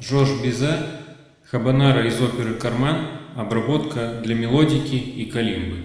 Жорж Бизе, Хабанара из оперы Карман. обработка для мелодики и калимбы.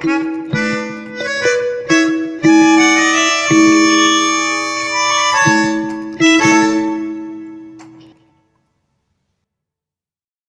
Thank you.